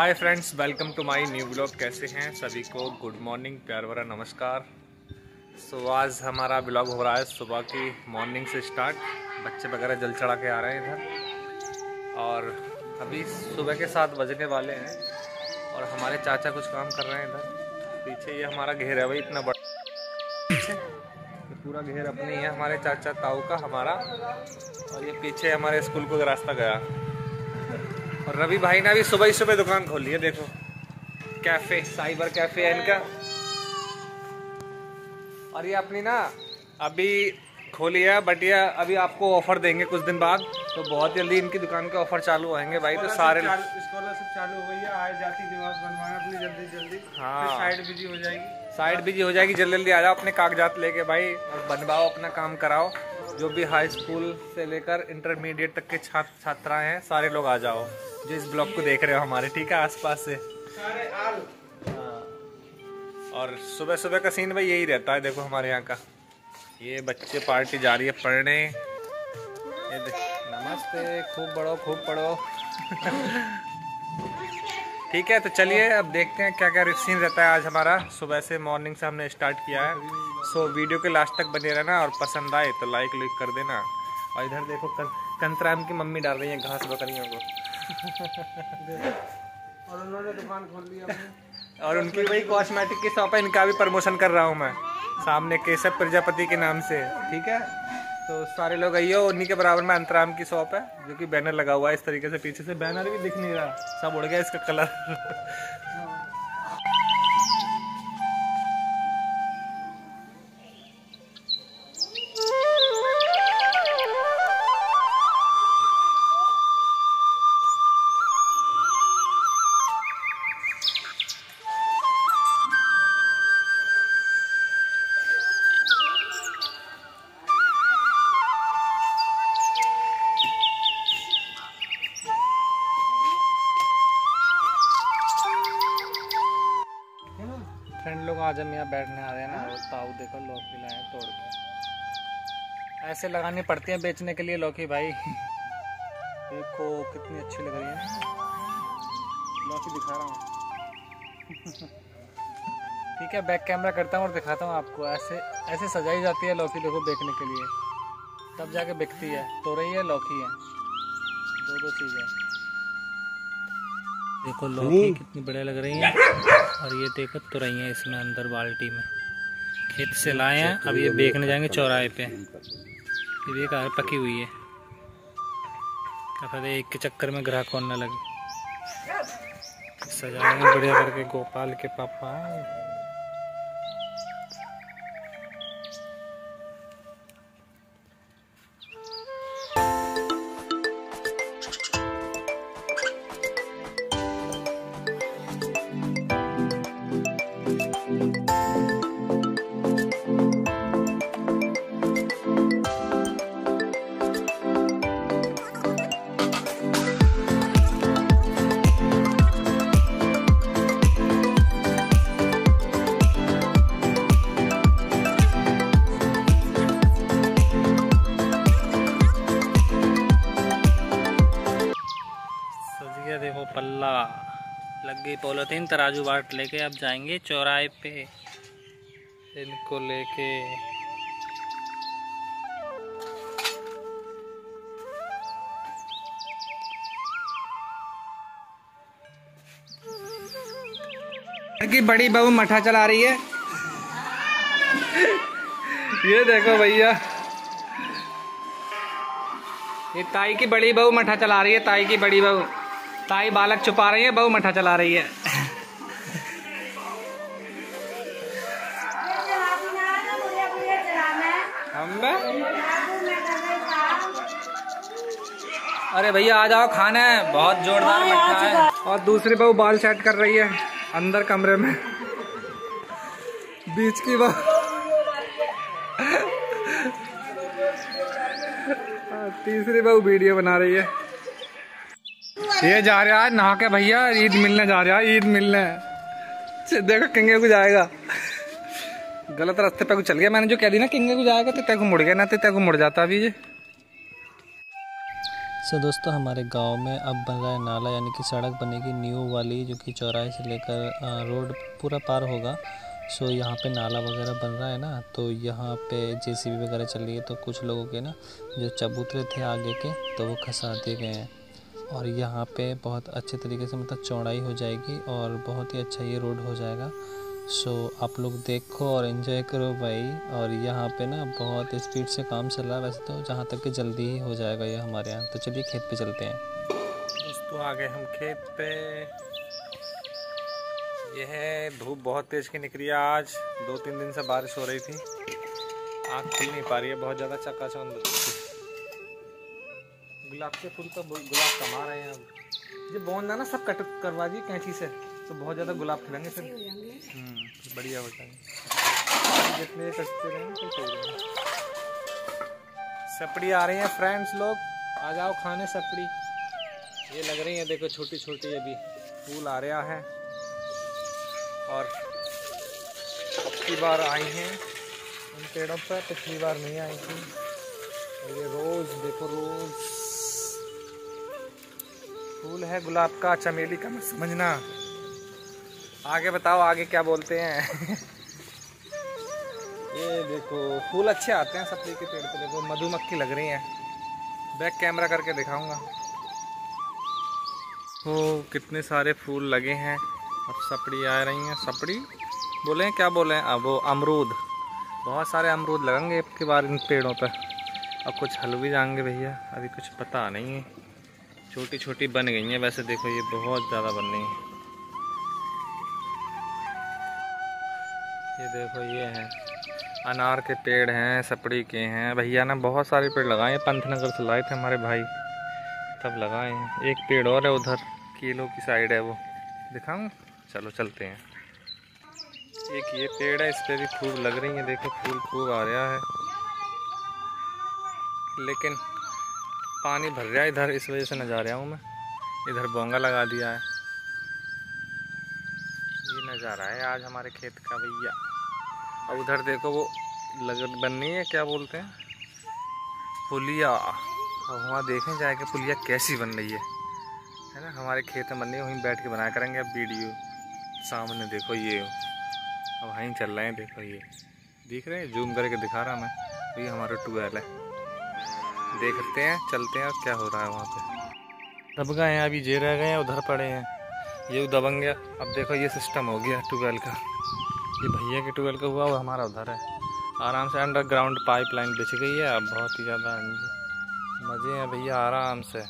Hi friends welcome to my new blog कैसे हैं सभी को? गुड मॉर्निंग प्यार भरा नमस्कार। सो so, आज हमारा ब्लॉग हो रहा है सुबह की मॉर्निंग से स्टार्ट बच्चे वगैरह जल चढ़ा के आ रहे हैं इधर। और अभी सुबह के सात बजने वाले हैं और हमारे चाचा कुछ काम कर रहे हैं इधर। पीछे ये हमारा घेर है भाई इतना बड़ा। पीछे ये पूरा घेर अपने ही है हमारे चाचा ताऊ का हमारा। और ये पीछे हमारे स्कूल को रास्ता गया। और रवि भाई ने अभी सुबह ही सुबह दुकान खोल है देखो। कैफ़े साइबर कैफ़े है इनका। और ये अपनी ना अभी खोली है बट ये अभी आपको ऑफ़र देंगे कुछ दिन बाद। तो बहुत जल्दी इनकी दुकान के ऑफ़र चालू होंगे भाई तो सारे स्कॉलरशिप चालू हो गई है जाति दिवस बनवाना अपनी जल्दी जल्दी। हाँ। साइड बिज़ी हो जाएगी। साइड बिज़ी हो जाएगी जल्दी जल्दी आ जाओ अपने कागजात लेके भाई और बनवाओ अपना काम कराओ। जो भी हाई स्कूल से लेकर इंटरमीडिएट तक के छात्र छात्राएँ हैं सारे लोग आ जाओ। जो इस ब्लॉग को देख रहे हो हमारे ठीक है आसपास से। सारे आल। और सुबह सुबह का सीन भाई यही रहता है देखो हमारे यहाँ का। ये बच्चे पार्टी जा रही है पढ़ने। ये नमस्ते खूब पढ़ो खूब पढ़ो। ठीक है तो चलिए अब देखते हैं क्या क्या सीन रहता है आज हमारा। सुबह से मॉर्निंग से हमने स्टार्ट किया है। सो वीडियो के लास्ट तक बने रहना और पसंद आए तो लाइक लाइक कर देना। और इधर देखो कं, कंतराम की मम्मी डाल रही है घास बकरियों को। और उन्होंने दुकान खोल और उनकी वही कॉस्मेटिक की शॉप है, इनका भी प्रमोशन कर रहा हूँ मैं। सामने केशव प्रजापति के नाम से, ठीक है? तो सारे लोग आइए, उन्हीं के बराबर में अंतराम की शॉप है, जो कि बैनर लगा हुआ है, इस तरीके से पीछे से बैनर भी दिख नहीं रहा। सब उड़ गया इसका कलर फ्रेंड लोग आज हम यहाँ बैठने आ रहे हैं ना, और ताऊ देखो लौकी लाए तोड़ के। ऐसे लगानी पड़ती है बेचने के लिए लौकी भाई। देखो कितनी अच्छी लग रही है लौकी दिखा रहा हूँ। ठीक है बैक कैमरा करता हूँ और दिखाता हूँ आपको। ऐसे ऐसे सजाई जाती है लौकी देखो बेचने के लिए। तब जाके बिकती है। तो रही है लौकी है। दो दो चीज़। देखो लौकी कितनी बढ़िया लग रही है। और ये देखो तुरई है इसमें अंदर बाल्टी में। खेत से लाए हैं अब ये बेचने जाएँगे चौराहे पे। ये भी कार पकी हुई है। क्या पता एक के चक्कर में ग्राहक होने लगे। सजाएँगे बढ़िया करके गोपाल के पापा। लग गई पॉलिथीन, तराजू बाट लेके अब जाएँगे चौराहे पे। इनको लेके। की बड़ी बहू मठा चला रही है। ये देखो भैया। ये ताई की बड़ी बहू मठा चला रही है, ताई की बड़ी बहू। ताई बालक छुपा रही है बहू मठा चला रही है। अरे भैया आ जाओ खाना है। बहुत जोरदार मठा है। और दूसरी बहू बाल सेट कर रही है अंदर कमरे में। बीच की बहू। तीसरी बहू वीडियो बना रही है। ये जा रहा है नहा के भैया ईद मिलने जा रहा है ईद मिलने। देखो किंगे को जाएगा। गलत रास्ते पे को चल गया मैंने जो कह दी ना किंगे को जाएगा तो तेको मुड़ गया ना तो तेको मुड़ जाता अभी ये। सो so, दोस्तों हमारे गाँव में अब बन रहा है नाला यानी कि सड़क बनेगी न्यू वाली जो कि चौराहे से लेकर रोड पूरा पार होगा। सो so, यहाँ पे नाला वगैरह बन रहा है ना तो यहाँ पे जेसीबी वगैरह चल रही है तो कुछ लोगों के ना जो चबूतरे थे आगे के तो वो खसा दिए गए हैं। और यहाँ पे बहुत अच्छे तरीके से मतलब चौड़ाई हो जाएगी और बहुत ही अच्छा ये रोड हो जाएगा। सो so, आप लोग देखो और इन्जॉय करो भाई। और यहाँ पे ना बहुत स्पीड से काम चल रहा है वैसे तो जहाँ तक कि जल्दी ही हो जाएगा ये हमारे यहाँ। तो चलिए खेत पे चलते हैं। दोस्तों आ गए हम खेत पे। ये है धूप बहुत तेज की निकली है आज। दो तीन दिन से बारिश हो रही थी। आँख खुल नहीं पा रही है बहुत ज़्यादा चकाचौंध। गुलाब के फूल तो गुलाब कमा रहे हैं अब। ये बोन ना सब कट करवा दिए कैंची से तो बहुत ज़्यादा गुलाब खिलेंगे फिर। हम्म, बढ़िया जाएँगे जितने सस्ते रहेंगे तो सपड़ी आ रही है फ्रेंड्स लोग। आ जाओ खाने सपड़ी। ये लग रही है देखो छोटी छोटी अभी। फूल आ रहा है। और पिछली बार आई हैं। उन पेड़ों पर पिछली बार नहीं आई थी। ये रोज देखो रोज। फूल है गुलाब का, चमेली का, मत समझना। आगे बताओ, आगे क्या बोलते हैं? ये देखो, फूल अच्छे आते हैं सपली के पेड़ पे। देखो, मधुमक्खी लग रही हैं। बैक कैमरा करके दिखाऊँगा। तो कितने सारे फूल लगे हैं। अब सपड़ी आ रही हैं। सपड़ी? बोले हैं, क्या बोले हैं? अब वो अमरूद। बहुत सारे अमरूद लगेंगे अब की बार इन पेड़ों पर। अब कुछ हल भी जाएँगे भैया। अभी कुछ पता नहीं है। छोटी छोटी बन गई हैं। वैसे देखो ये बहुत ज़्यादा बन हैं। ये देखो ये हैं। अनार के पेड़ हैं, सपड़ी के हैं। भैया ने बहुत सारे पेड़ लगाए हैं। पंथनगर से लाए थे हमारे भाई। तब लगाए हैं। एक पेड़ और है उधर, किलो की साइड है वो। दिखाऊँ? चलो चलते हैं। एक ये पेड़ है, इस पर भी खूब लग रही है। देखो फूल खूब आ रहा है। लेकिन पानी भर रहा है इधर, इस वजह से न जा रहा हूँ मैं। इधर बोंगा लगा दिया है। ये नज़ारा है आज हमारे खेत का भैया। अब उधर देखो वो लग बन नहीं है, क्या बोलते हैं? पुलिया। अब वहाँ देखें जाके पुलिया कैसी बन रही है। है ना? हमारे खेत में बन है, वहीं बैठ के बनाया करेंगे अब वीडियो। सामने देखो ये। अब वहीं चल रहे हैं, देखो ये। दिख रहे हैं? जूम करके दिखा रहा मैं। ये हमारा ट्यूबवेल है। देखते हैं, चलते हैं और क्या हो रहा है वहाँ पे। गए हैं, अभी जे रह गए हैं, उधर पड़े हैं। ये दबंग गया। अब देखो, ये सिस्टम हो गया ट्यूबवेल का। ये भैया के ट्यूबवेल का हुआ, वो हमारा उधर है। आराम से अंडरग्राउंड पाइपलाइन बिछ गई है, अब बहुत ही ज़्यादा मज़े हैं भैया, आराम से।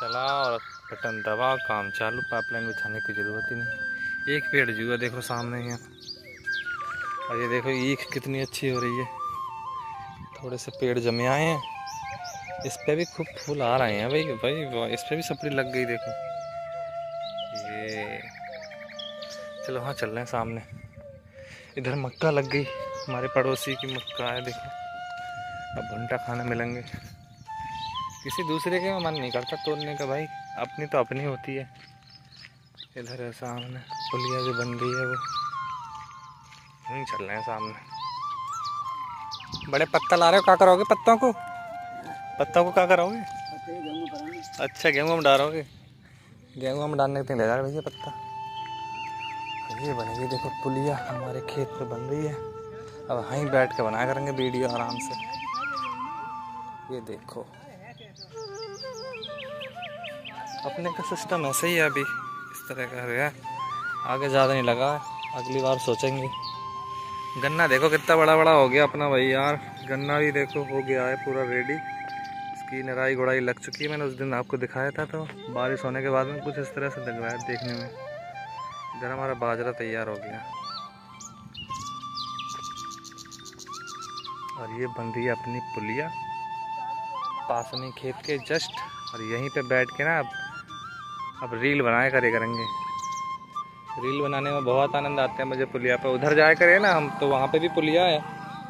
चला और बटन दबा काम चालू। पाइपलाइन बिछाने की ज़रूरत ही नहीं। एक पेड़ जुआ देखो सामने यहाँ और ये देखो, ईख कितनी अच्छी हो रही है। थोड़े से पेड़ जमे आए हैं। इस पर भी खूब फूल आ रहे हैं भाई भाई इस पर भी सपड़ी लग गई, देखो। ये। चलो हाँ चल रहे हैं सामने। इधर मक्का लग गई, हमारे पड़ोसी की मक्का है, देखो। अब भुंटा खाना मिलेंगे। किसी दूसरे के मन नहीं करता तोड़ने का भाई, अपनी तो अपनी होती है। इधर है सामने, पुलिया जो बन गई है वो। नहीं चल रहे हैं सामने। बड़े पत्ता ला रहे हो, क्या करोगे पत्तों को? पत्तों को क्या करोगे अच्छा गेहूँ हम डालोगे गेहूँ हम डालने के ले जा रहे भैया पत्ता। ये बनेगी देखो पुलिया हमारे खेत पे बन रही है। अब वहीं बैठ के बनाया करेंगे वीडियो आराम से। ये देखो। अपने का सिस्टम ऐसे ही है अभी इस तरह का है। आगे ज़्यादा नहीं लगा अगली बार सोचेंगे। गन्ना देखो कितना बड़ा बड़ा हो गया अपना भाई यार। गन्ना भी देखो हो गया है पूरा रेडी इसकी नराई गुड़ाई लग चुकी है। मैंने उस दिन आपको दिखाया था तो बारिश होने के बाद में कुछ इस तरह से लग रहा है देखने में। इधर हमारा बाजरा तैयार हो गया। और ये बन रही है अपनी पुलिया। पास में खेत के जस्ट। और यहीं पे बैठ के ना अब अब रील बनाए करे करेंगे। रील बनाने में बहुत आनंद आता है मुझे पुलिया पे उधर जाए करे ना हम तो वहाँ पे भी पुलिया है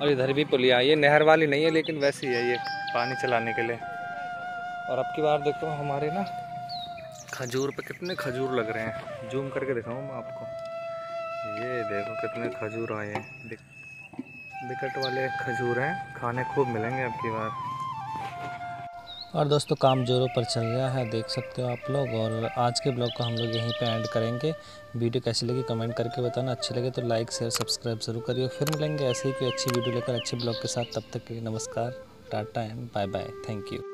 और इधर भी पुलिया ये नहर वाली नहीं है, लेकिन वैसी है ये। पानी चलाने के लिए। और अब की बार देखो हमारे ना खजूर पे कितने खजूर लग रहे हैं। जूम करके दिखाऊँ मैं आपको। ये देखो कितने खजूर आए हैं। विकट वाले खजूर हैं। खाने खूब मिलेंगे अब की बार। और दोस्तों, काम जोरों पर चल रहा है, देख सकते हो आप लोग। और आज के ब्लॉग को हम लोग यहीं पे एंड करेंगे। वीडियो कैसी लगी कमेंट करके बताना। अच्छी लगे तो लाइक शेयर सब्सक्राइब ज़रूर करिए फिर मिलेंगे ऐसे ही कोई अच्छी वीडियो लेकर, अच्छे ब्लॉग के साथ। तब तक के नमस्कार। Tata and bye bye thank you